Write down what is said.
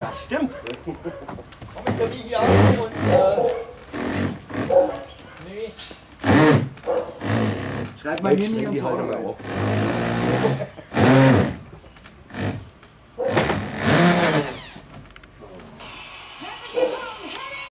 Das stimmt. Komm ich doch die hier an und äh, nee. Schreib mal hier nicht die ins Haut mal auf.